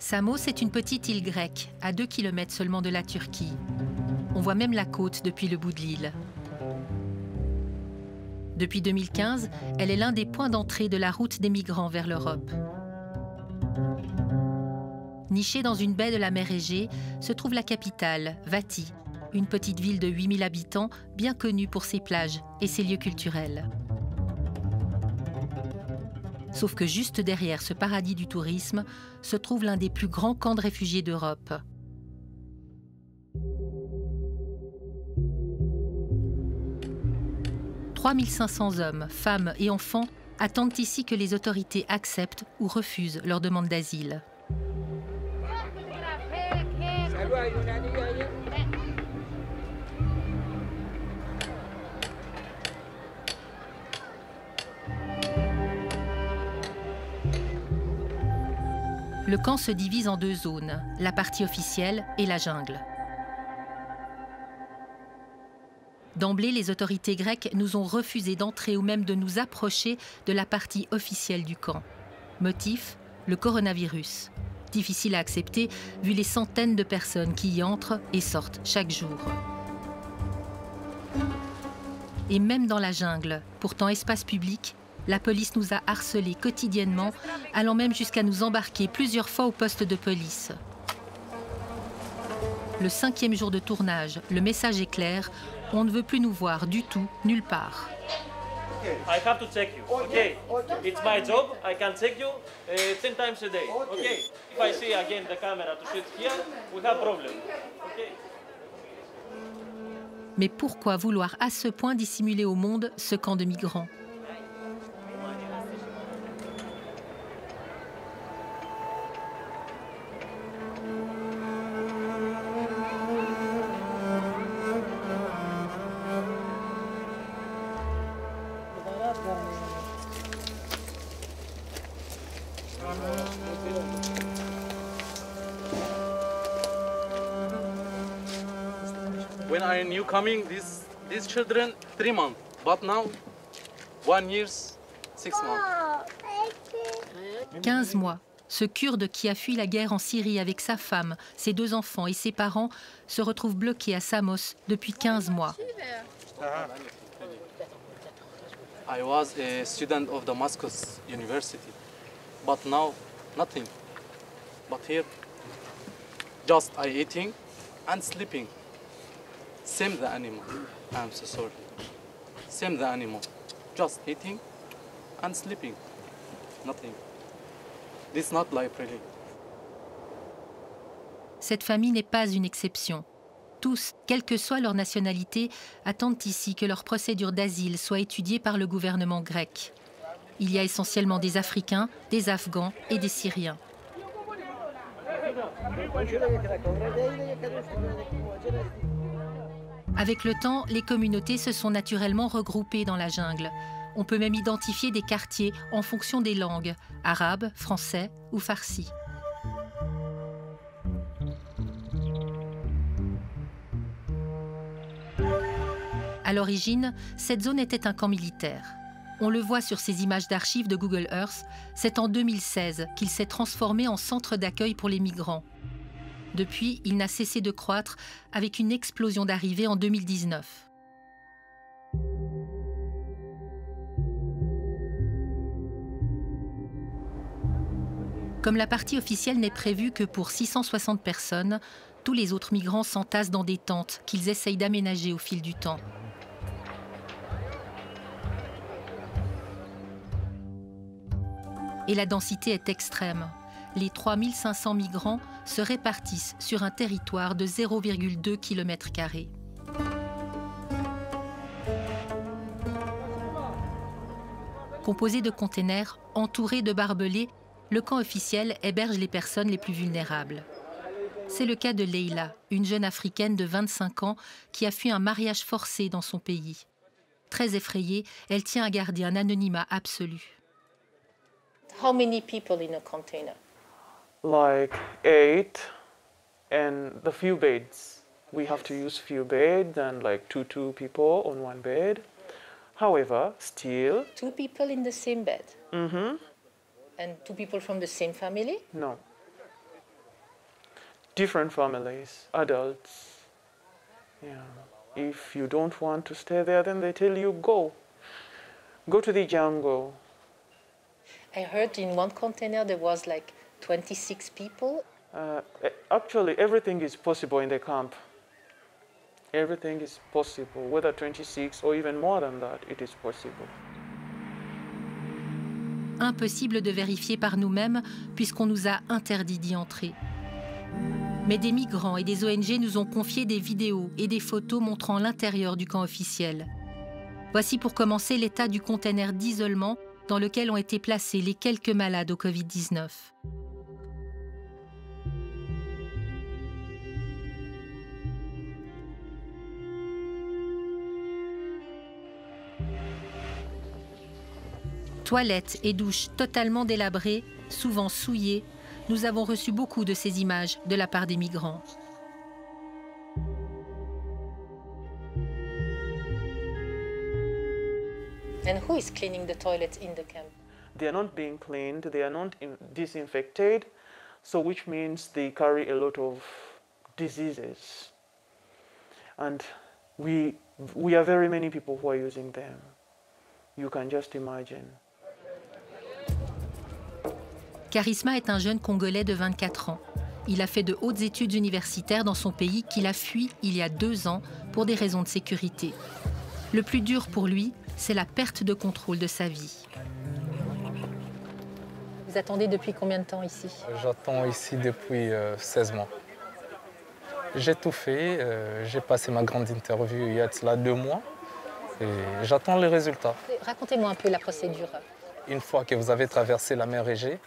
Samos est une petite île grecque, à 2 km seulement de la Turquie. On voit même la côte depuis le bout de l'île. Depuis 2015, elle est l'un des points d'entrée de la route des migrants vers l'Europe. Nichée dans une baie de la mer Égée, se trouve la capitale, Vati, une petite ville de 8000 habitants bien connue pour ses plages et ses lieux culturels. Sauf que juste derrière ce paradis du tourisme se trouve l'un des plus grands camps de réfugiés d'Europe. « 3500 hommes, femmes et enfants attendent ici que les autorités acceptent ou refusent leur demande d'asile. Le camp se divise en deux zones, la partie officielle et la jungle. D'emblée, les autorités grecques nous ont refusé d'entrer ou même de nous approcher de la partie officielle du camp. Motif Le coronavirus. Difficile à accepter vu les centaines de personnes qui y entrent et sortent chaque jour. Et même dans la jungle, pourtant espace public, la police nous a harcelés quotidiennement, allant même jusqu'à nous embarquer plusieurs fois au poste de police. Le cinquième jour de tournage, le message est clair, on ne veut plus nous voir du tout, nulle part. I have to check you. Okay. It's my job. I can check you 10 times a day. Okay? If I see again the camera to shoot here, we have problem. Okay? Mais pourquoi vouloir à ce point dissimuler au monde ce camp de migrants? Coming, these these children three months, but now one years, six months. 15 mois. Ce Kurde qui a fui la guerre en Syrie avec sa femme, ses deux enfants et ses parents se retrouve bloqué à Samos depuis 15 mois. I was a student of Damascus University, but now nothing. But here, just I eating and sleeping. Same the animal. I'm so sorry. Same the animal. Just eating and sleeping. Nothing. This not life really. Cette famille n'est pas une exception. Tous, quelle que soit leur nationalité, attendent ici que leur procédure d'asile soit étudiée par le gouvernement grec. Il y a essentiellement des Africains, des Afghans et des Syriens. Avec le temps, les communautés se sont naturellement regroupées dans la jungle. On peut même identifier des quartiers en fonction des langues, arabe, français ou farsi. À l'origine, cette zone était un camp militaire. On le voit sur ces images d'archives de Google Earth, c'est en 2016 qu'il s'est transformé en centre d'accueil pour les migrants. Depuis, il n'a cessé de croître avec une explosion d'arrivées en 2019. Comme la partie officielle n'est prévue que pour 660 personnes, tous les autres migrants s'entassent dans des tentes qu'ils essayent d'aménager au fil du temps. Et la densité est extrême. Les 3500 migrants se répartissent sur un territoire de 0,2 km. Composé de containers entourés de barbelés, le camp officiel héberge les personnes les plus vulnérables. C'est le cas de Leila, une jeune africaine de 25 ans qui a fui un mariage forcé dans son pays. Très effrayée, elle tient à garder un anonymat absolu. Like eight, and the few beds. We have to use few beds and like two two people on one bed. However, still, Two people in the same bed. mm-hmm, And two people from the same family? no. different families, adults. Yeah. If you don't want to stay there, then they tell you go. Go to the jungle. I heard in one container there was like 26 people? Uh, actually, everything is possible in the camp. Everything is possible, whether 26 or even more than that, it is possible. Impossible de vérifier par nous-mêmes puisqu'on nous a interdit d'y entrer. Mais des migrants et des ONG nous ont confié des vidéos et des photos montrant l'intérieur du camp officiel. Voici pour commencer l'état du conteneur d'isolement dans lequel ont été placés les quelques malades au Covid-19. Toilettes et douches totalement délabrées, souvent souillées, nous avons reçu beaucoup de ces images de la part des migrants. And who is cleaning the toilets in the camp? They are not being cleaned, they are not disinfected, so which means they carry a lot of diseases. And we, we are very many people who are using them. You can just imagine. Charisma est un jeune Congolais de 24 ans. Il a fait de hautes études universitaires dans son pays qu'il a fui il y a deux ans pour des raisons de sécurité. Le plus dur pour lui, c'est la perte de contrôle de sa vie. Vous attendez depuis combien de temps ici? J'attends ici depuis 16 euh, mois. J'ai tout fait, euh, j'ai passé ma grande interview il y a cela deux mois et j'attends les résultats. Racontez-moi un peu la procédure. Une fois que vous avez traversé la mer Égée,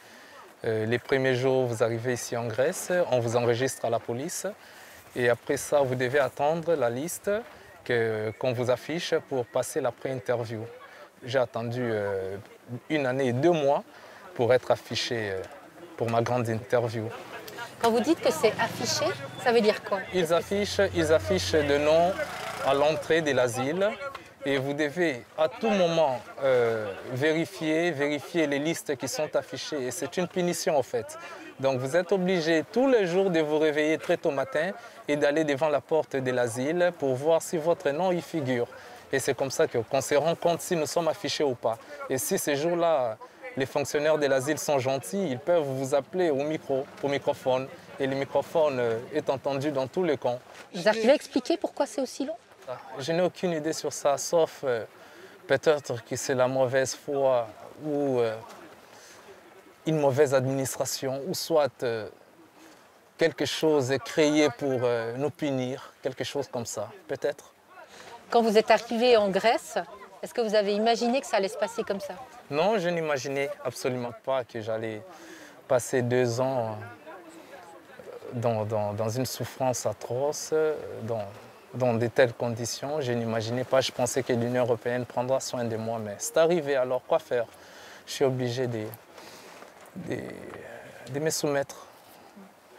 les premiers jours, vous arrivez ici en Grèce, on vous enregistre à la police. Et après ça, vous devez attendre la liste qu'on vous affiche pour passer la pré-interview. J'ai attendu euh, une année et deux mois pour être affiché euh, pour ma grande interview. Quand vous dites que c'est affiché, ça veut dire quoi? Ils affichent, ils affichent le nom à l'entrée de l'asile et vous devez à tout moment euh, vérifier, vérifier les listes qui sont affichées. Et c'est une punition en fait. Donc vous êtes obligé tous les jours de vous réveiller très tôt matin et d'aller devant la porte de l'asile pour voir si votre nom y figure. Et c'est comme ça qu'on se rend compte si nous sommes affichés ou pas. Et si ces jours-là, les fonctionnaires de l'asile sont gentils, ils peuvent vous appeler au micro, au microphone. Et le microphone euh, est entendu dans tous les camps. Vous arrivez à expliquer pourquoi c'est aussi long? Je n'ai aucune idée sur ça, sauf euh, peut-être que c'est la mauvaise foi ou euh, une mauvaise administration, ou soit euh, quelque chose est créé pour nous punir, quelque chose comme ça, peut-être. Quand vous êtes arrivé en Grèce, est-ce que vous avez imaginé que ça allait se passer comme ça? Non, je n'imaginais absolument pas que j'allais passer deux ans dans, dans, une souffrance atroce, dans, dans de telles conditions. Je n'imaginais pas, je pensais que l'Union européenne prendra soin de moi, mais c'est arrivé, alors quoi faire? Je suis obligé de, de, me soumettre.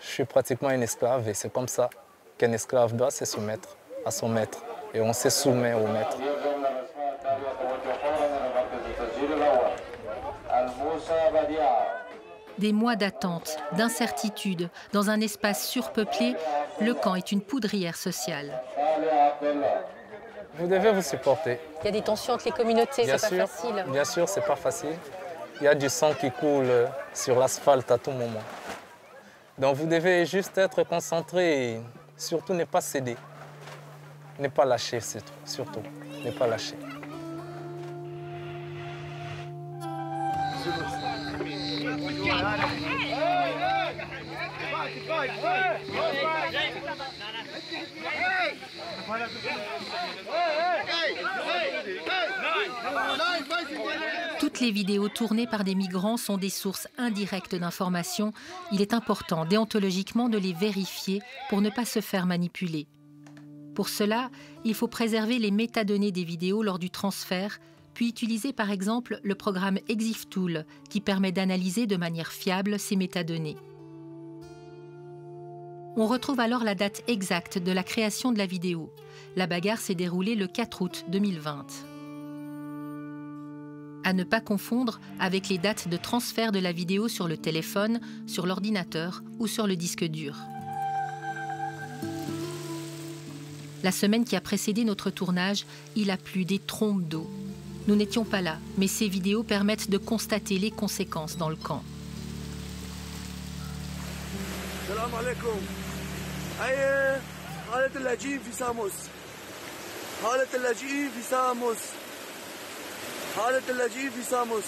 Je suis pratiquement un esclave et c'est comme ça qu'un esclave doit se soumettre à son maître. Et on se soumet au maître. Des mois d'attente, d'incertitude, dans un espace surpeuplé, le camp est une poudrière sociale. Vous devez vous supporter. Il y a des tensions entre les communautés, c'est pas facile. Bien sûr, c'est pas facile. Il y a du sang qui coule sur l'asphalte à tout moment. Donc vous devez juste être concentré et surtout ne pas céder. Ne pas lâcher, surtout. Ne pas lâcher. Toutes les vidéos tournées par des migrants sont des sources indirectes d'informations. Il est important déontologiquement de les vérifier pour ne pas se faire manipuler. Pour cela, il faut préserver les métadonnées des vidéos lors du transfert, puis utiliser par exemple le programme ExifTool qui permet d'analyser de manière fiable ces métadonnées. On retrouve alors la date exacte de la création de la vidéo. La bagarre s'est déroulée le 4 août 2020. À ne pas confondre avec les dates de transfert de la vidéo sur le téléphone, sur l'ordinateur ou sur le disque dur. La semaine qui a précédé notre tournage, il a plu des trompes d'eau. Nous n'étions pas là, mais ces vidéos permettent de constater les conséquences dans le camp. هاي حالة اللاجئين في ساموس حالة اللاجئين في ساموس حالة اللاجئين في ساموس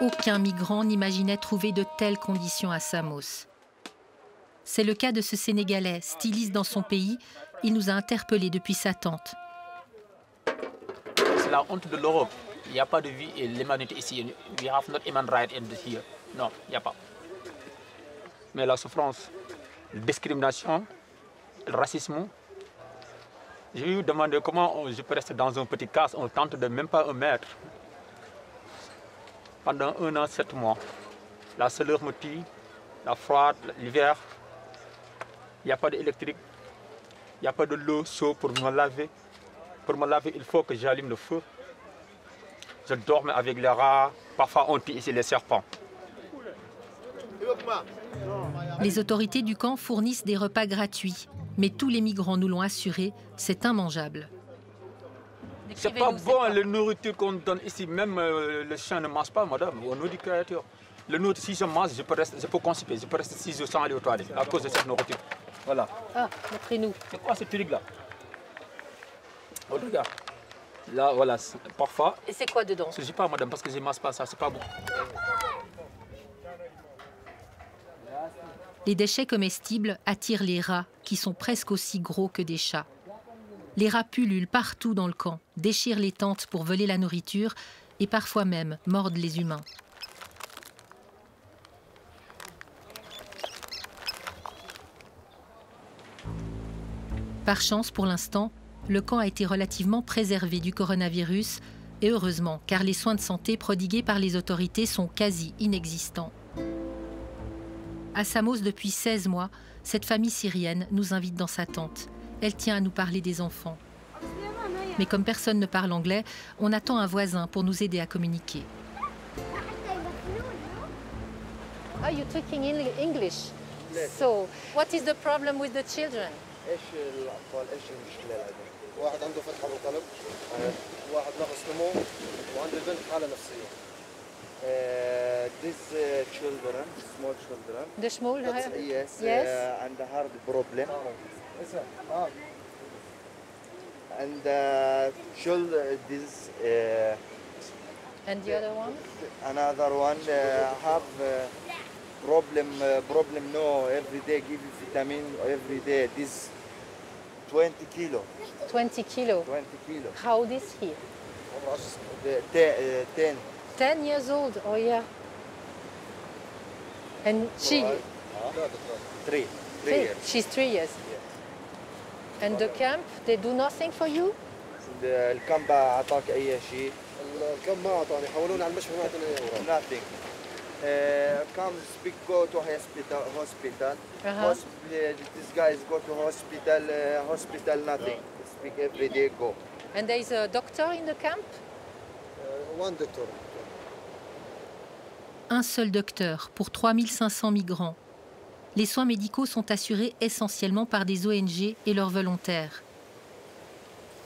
Aucun migrant n'imaginait trouver de telles conditions à Samos. C'est le cas de ce Sénégalais, styliste dans son pays. Il nous a interpellés depuis sa tente. C'est la honte de l'Europe. Il n'y a pas de vie et l'humanité ici. We have not human right here. Non, il n'y a pas. Mais la souffrance, la discrimination, le racisme. J'ai eu demandé comment je peux rester dans un petit casse, on tente de même pas un mètre. Pendant un an, sept mois. La chaleur me tue, la froide, l'hiver. Il n'y a pas d'électrique, il n'y a pas de l'eau chaude pour me laver. Pour me laver, il faut que j'allume le feu. Je dormais avec les rats, parfois on tue ici les serpents. Les autorités du camp fournissent des repas gratuits, mais tous les migrants nous l'ont assuré, c'est immangeable. C'est pas bon la nourriture qu'on donne ici, même euh, le chien ne mange pas, madame, on nous dit créature. Le nourriture, si je mange, je peux, rester, je peux constiper, je peux rester 6 jours sans aller aux toilettes à cause de cette nourriture. Voilà. Ah, montrez-nous. C'est quoi ce truc-là Oh, regarde. Là, voilà, c'est- parfois, Et c'est quoi dedans? Je ne sais pas, madame, parce que je ne mange pas ça, c'est pas bon. Les déchets comestibles attirent les rats, qui sont presque aussi gros que des chats. Les rats pullulent partout dans le camp, déchirent les tentes pour voler la nourriture et parfois même mordent les humains. Par chance, pour l'instant, le camp a été relativement préservé du coronavirus, et heureusement, car les soins de santé prodigués par les autorités sont quasi inexistants. À Samos depuis 16 mois, cette famille syrienne nous invite dans sa tente. Elle tient à nous parler des enfants. Mais comme personne ne parle anglais, on attend un voisin pour nous aider à communiquer. Talking in English? So, what is the problem with the children? إيش الاطفال إيش المشكلة العندهم؟ واحد عنده فتحه بالقلب واحد نقص نمو وعنده بنت حاله نفسيه Uh, these uh, children, small children, The small uh, yes, Yes. Uh, and a heart problem. And uh, children, this uh, and the other one? another one uh, have uh, problem uh, problem no every day give vitamin every day this 20 kilo 20 kilo. 20 kilo How old is he? the, te, uh, 10 10 years old. Oh, yeah. And she, Right. 3 3 three- years she's three years. And the camp, they do nothing for you? the- الكم اعطاك اي شيء الكم ما اعطاني حولوني على المشفى ما اعطاني nothing Uh, come speak go to hospital hospital Uh-huh. hospital this guys go to hospital uh, hospital nothing speak every day go And there is a doctor in the camp? one doctor Un seul docteur pour 3500 migrants. Les soins médicaux sont assurés essentiellement par des ONG et leurs volontaires.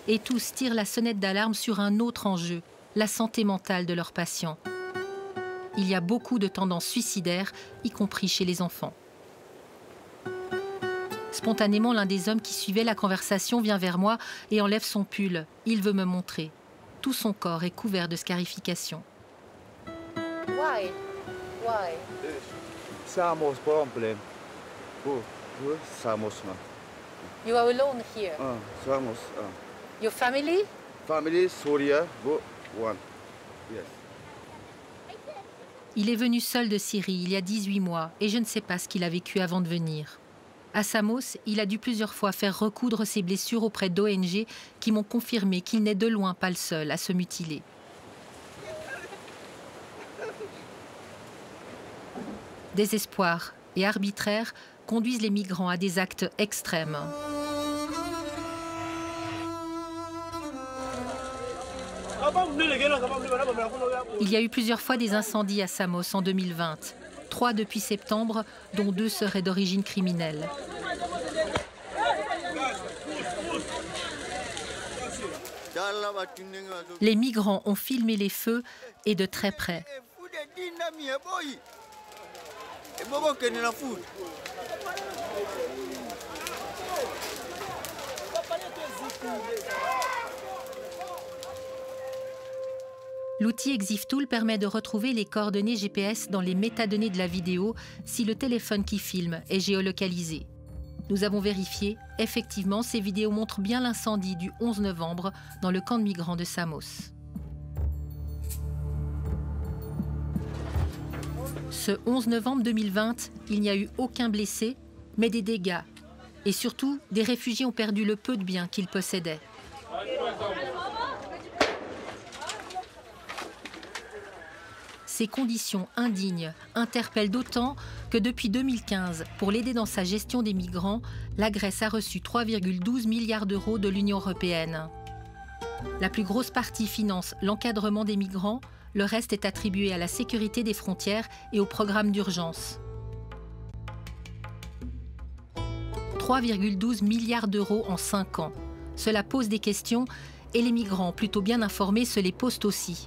Et tous tirent la sonnette d'alarme sur un autre enjeu, la santé mentale de leurs patients. Il y a beaucoup de tendances suicidaires, y compris chez les enfants. Spontanément, l'un des hommes qui suivait la conversation vient vers moi et enlève son pull. Il veut me montrer. Tout son corps est couvert de scarifications. Why? Why? Samos? Who? Samos. You are alone here. Ah, Samos. Ah. Your family? Family Syria. One. Yes. Il est venu seul de Syrie il y a 18 mois et je ne sais pas ce qu'il a vécu avant de venir. À Samos, il a dû plusieurs fois faire recoudre ses blessures auprès d'ONG qui m'ont confirmé qu'il n'est de loin pas le seul à se mutiler. Désespoir et arbitraire conduisent les migrants à des actes extrêmes. Il y a eu plusieurs fois des incendies à Samos en 2020. Trois depuis septembre, dont deux seraient d'origine criminelle. Les migrants ont filmé les feux et de très près. L'outil ExifTool permet de retrouver les coordonnées GPS dans les métadonnées de la vidéo si le téléphone qui filme est géolocalisé. Nous avons vérifié, effectivement, ces vidéos montrent bien l'incendie du 11 novembre dans le camp de migrants de Samos. Ce 11 novembre 2020, il n'y a eu aucun blessé, mais des dégâts. Et surtout, des réfugiés ont perdu le peu de biens qu'ils possédaient. Ces conditions indignes interpellent d'autant que depuis 2015, pour l'aider dans sa gestion des migrants, la Grèce a reçu 3,12 milliards d'euros de l'Union européenne. La plus grosse partie finance l'encadrement des migrants, le reste est attribué à la sécurité des frontières et au programme d'urgence. 3,12 milliards d'euros en 5 ans. Cela pose des questions et les migrants plutôt bien informés se les posent aussi.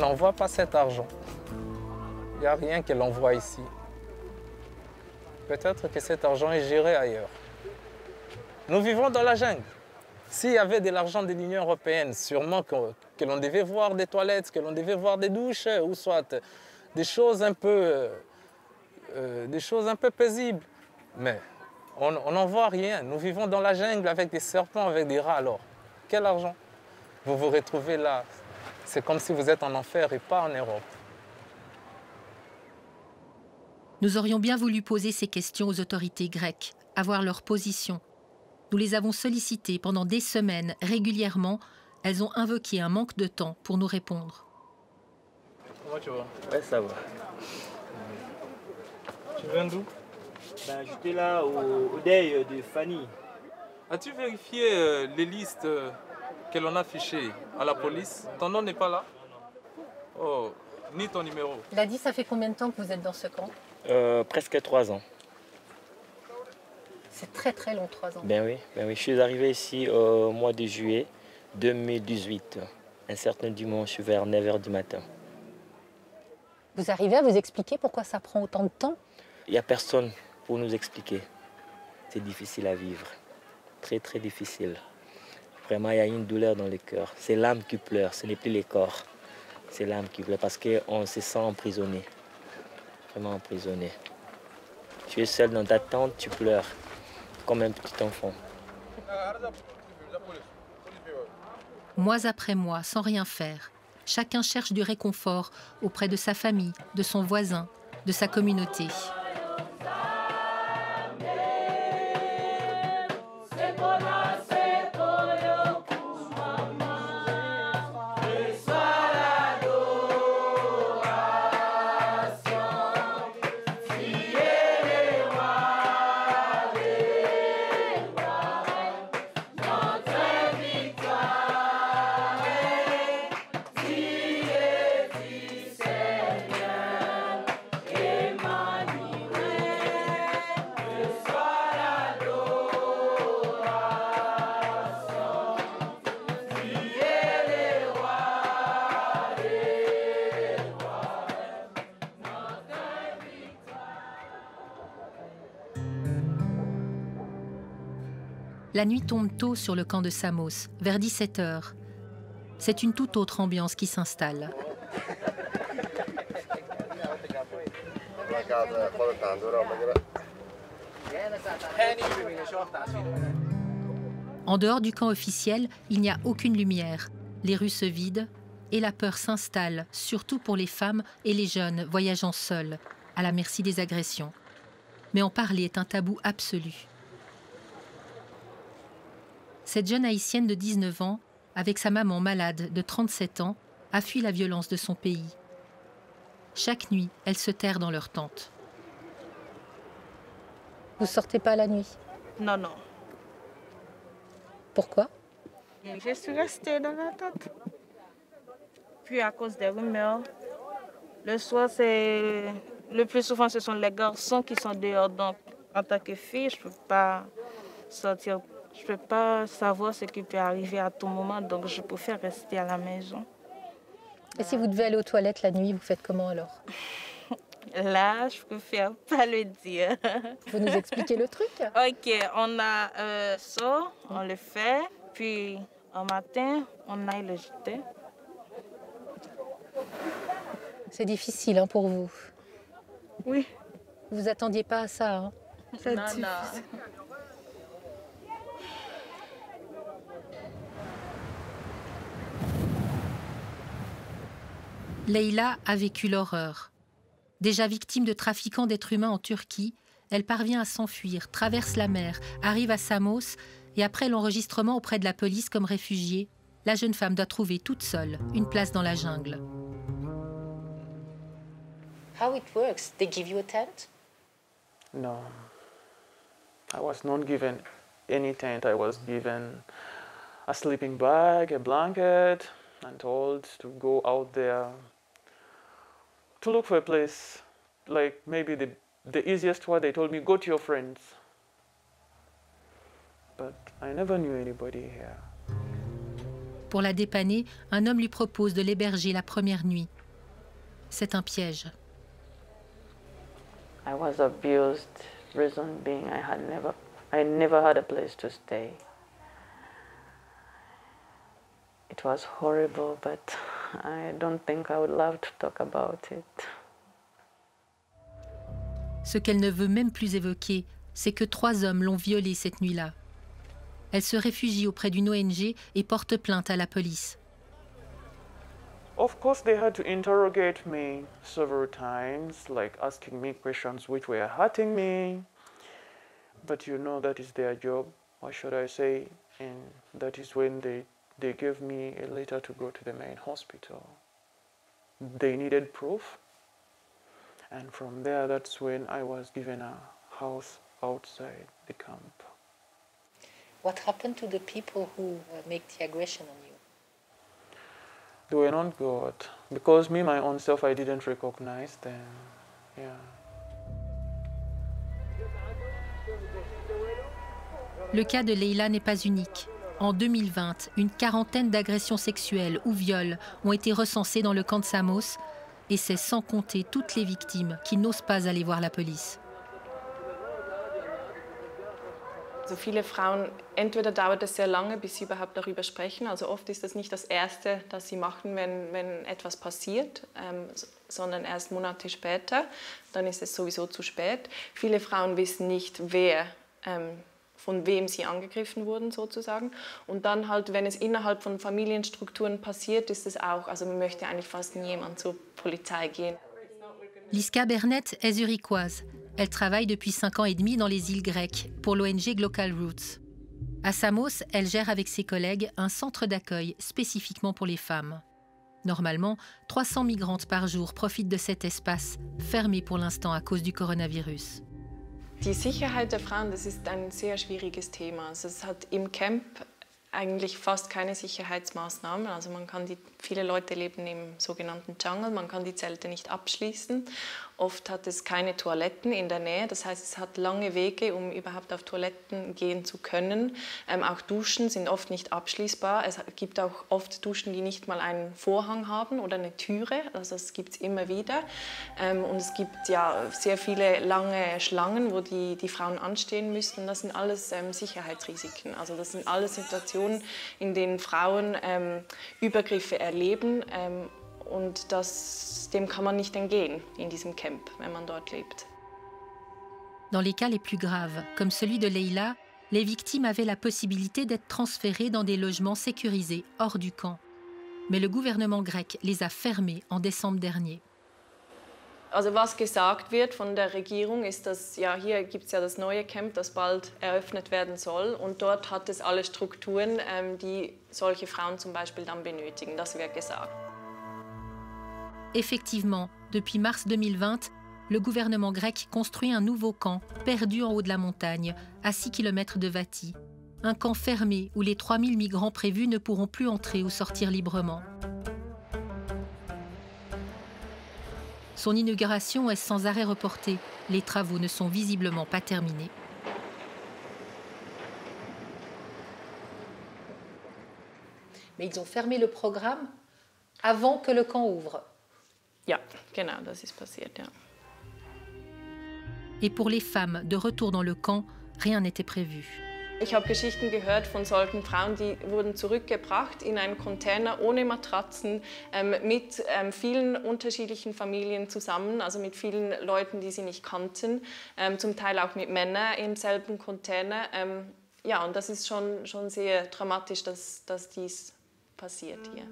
N'envoie pas cet argent. Il n'y a rien que l'envoie ici. Peut-être que cet argent est géré ailleurs. Nous vivons dans la jungle. S'il y avait de l'argent de l'Union européenne, sûrement que, l'on devait voir des toilettes, que l'on devait voir des douches, ou soit des choses un peu, euh, des choses un peu paisibles. Mais on n'en voit rien. Nous vivons dans la jungle avec des serpents, avec des rats. Alors, quel argent? Vous vous retrouvez là, c'est comme si vous êtes en enfer et pas en Europe. Nous aurions bien voulu poser ces questions aux autorités grecques, avoir leur position. Nous les avons sollicitées pendant des semaines, régulièrement. Elles ont invoqué un manque de temps pour nous répondre. Comment tu vas? Ouais, ça va. Tu viens d'où? Ben, J'étais là au, au day de Fanny. As-tu vérifié euh, les listes euh, que l'on a affiché à la police. Ton nom n'est pas là? Oh, ni ton numéro. Il a dit, ça fait combien de temps que vous êtes dans ce camp? Euh, Presque trois ans. C'est très très long, trois ans. Ben oui, ben oui. Je suis arrivé ici au mois de juillet 2018, un certain dimanche vers 9h du matin. Vous arrivez à vous expliquer pourquoi ça prend autant de temps? Il n'y a personne pour nous expliquer. C'est difficile à vivre, très très difficile. Vraiment, il y a une douleur dans le cœur. C'est l'âme qui pleure, ce n'est plus les corps. C'est l'âme qui pleure parce qu'on se sent emprisonné. Vraiment emprisonné. Tu es seul dans ta tente, tu pleures comme un petit enfant. Mois après mois, sans rien faire, chacun cherche du réconfort auprès de sa famille, de son voisin, de sa communauté. La nuit tombe tôt sur le camp de Samos, vers 17 heures. C'est une toute autre ambiance qui s'installe. En dehors du camp officiel, il n'y a aucune lumière. Les rues se vident et la peur s'installe, surtout pour les femmes et les jeunes voyageant seuls, à la merci des agressions. Mais en parler est un tabou absolu. Cette jeune haïtienne de 19 ans, avec sa maman malade de 37 ans, a fui la violence de son pays. Chaque nuit, elle se terre dans leur tente. Vous sortez pas la nuit? Non, non. Pourquoi? Je suis restée dans la tente. Puis à cause des rumeurs, le soir, c'est le plus souvent, ce sont les garçons qui sont dehors. Donc, en tant que fille, je ne peux pas sortir. Je ne peux pas savoir ce qui peut arriver à tout moment. Donc, je préfère rester à la maison. Et si vous devez aller aux toilettes la nuit, vous faites comment alors? Là, je préfère pas le dire. Vous nous expliquez le truc? Ok, on a euh, ça, on le fait. Puis, au matin, on aille le jeter. C'est difficile hein, pour vous. Oui. Vous attendiez pas à ça. Hein? C'est Non, difficile. Leïla a vécu l'horreur. Déjà victime de trafiquants d'êtres humains en Turquie, elle parvient à s'enfuir, traverse la mer, arrive à Samos et après l'enregistrement auprès de la police comme réfugiée, la jeune femme doit trouver toute seule une place dans la jungle. How it works? They give you a tent? No. I was not given any tent. I was given a sleeping bag, a blanket, and told to go out there to look for a place. Like maybe the, the easiest one, they told me, go to your friends. But I never knew anybody here. Pour la dépanner, un homme lui propose de l'héberger la première nuit. C'est un piège. I was abused. Reason being, I had never, I never had a place to stay. It was horrible, but I don't think I would love to talk about it. Ce qu'elle ne veut même plus évoquer, c'est que trois hommes l'ont violée cette nuit-là. Elle se réfugie auprès d'une ONG et porte plainte à la police. Of course, they had to interrogate me several times, like asking me questions which were hurting me. But you know, that is their job. What should I say? And that is when they, they gave me a letter to go to the main hospital. They needed proof. And from there, that's when I was given a house outside the camp. What happened to the people who uh, make the aggression on you? They were not good. Because me, my own self, I didn't recognize them. Yeah. Le cas de Leila n'est pas unique. En 2020, une quarantaine d'agressions sexuelles ou viols ont été recensées dans le camp de Samos, et c'est sans compter toutes les victimes qui n'osent pas aller voir la police. Also viele Frauen, entweder dauert es sehr lange, bis sie überhaupt darüber sprechen. Also oft ist das nicht das Erste, das sie machen, wenn, wenn etwas passiert, ähm, sondern erst Monate später. Dann ist es sowieso zu spät. Viele Frauen wissen nicht, wer, ähm, von wem sie angegriffen wurden sozusagen. Und dann halt, wenn es innerhalb von Familienstrukturen passiert, ist es auch, also man möchte eigentlich fast niemand zur Polizei gehen. Liska Bernet est zurichoise. Elle travaille depuis 5 ans et demi dans les îles grecques pour l'ONG Glocal Roots. À Samos, elle gère avec ses collègues un centre d'accueil spécifiquement pour les femmes. Normalement, 300 migrantes par jour profitent de cet espace, fermé pour l'instant à cause du coronavirus. Die Sicherheit der Frauen, das ist ein sehr schwieriges Thema. Also es hat im Camp eigentlich fast keine Sicherheitsmaßnahmen. Also man kann die, viele Leute leben im sogenannten Jungle, man kann die Zelte nicht abschließen. Oft hat es keine Toiletten in der Nähe, das heißt es hat lange Wege, um überhaupt auf Toiletten gehen zu können. Ähm, auch Duschen sind oft nicht abschließbar. Es gibt auch oft Duschen, die nicht mal einen Vorhang haben oder eine Türe. Also das gibt es immer wieder. Ähm, und es gibt ja sehr viele lange Schlangen, wo die, die Frauen anstehen müssen. Das sind alles ähm, Sicherheitsrisiken. Also das sind alles Situationen, in denen Frauen ähm, Übergriffe erleben. Und das, dem kann man nicht entgehen in diesem Camp, wenn man dort lebt. Dans les cas les plus graves, comme celui de Leila, les victimes avaient la possibilité d'être transférées dans des logements sécurisés hors du camp. Mais le gouvernement grec les a fermés en décembre dernier. Also was gesagt wird von der Regierung ist, dass ja hier gibt es ja das neue Camp, das bald eröffnet werden soll und dort hat es alle Strukturen, ähm, die solche Frauen zum Beispiel dann benötigen. Das wird gesagt. Effectivement, depuis mars 2020, le gouvernement grec construit un nouveau camp perdu en haut de la montagne, à 6 km de Vati. un camp fermé où les 3000 migrants prévus ne pourront plus entrer ou sortir librement. Son inauguration est sans arrêt reportée. Les travaux ne sont visiblement pas terminés. Mais ils ont fermé le programme avant que le camp ouvre. Ja, genau, das ist passiert, ja. Et pour les femmes, de retour dans le camp, rien n'était prévu. Ich habe Geschichten gehört von solchen Frauen, die wurden zurückgebracht in einen Container ohne Matratzen, ähm, mit ähm, vielen unterschiedlichen Familien zusammen, also mit vielen Leuten, die sie nicht kannten, ähm, zum Teil auch mit Männern im selben Container. Ähm, ja, und das ist schon, schon sehr dramatisch, dass, dass dies passiert hier.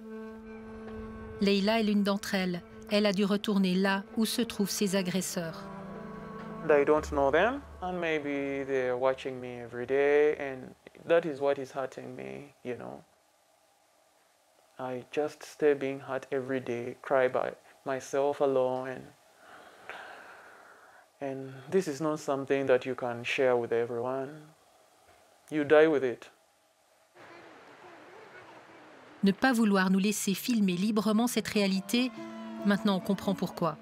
Leila est l'une d'entre elles. Elle a dû retourner là où se trouvent ses agresseurs. I don't know them, and maybe they're watching me every day, and that is what is hurting me, you know. I just stay being hurt every day, cry by myself alone, and and this is not something that you can share with everyone. You die with it. Ne pas vouloir nous laisser filmer librement cette réalité, maintenant on comprend pourquoi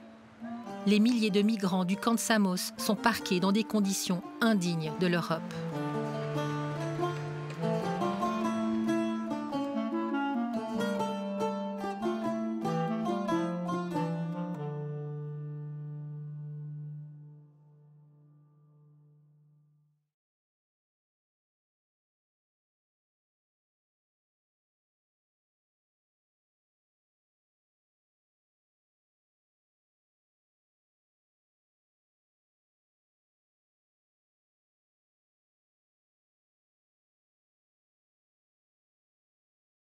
les milliers de migrants du camp de Samos sont parqués dans des conditions indignes de l'Europe.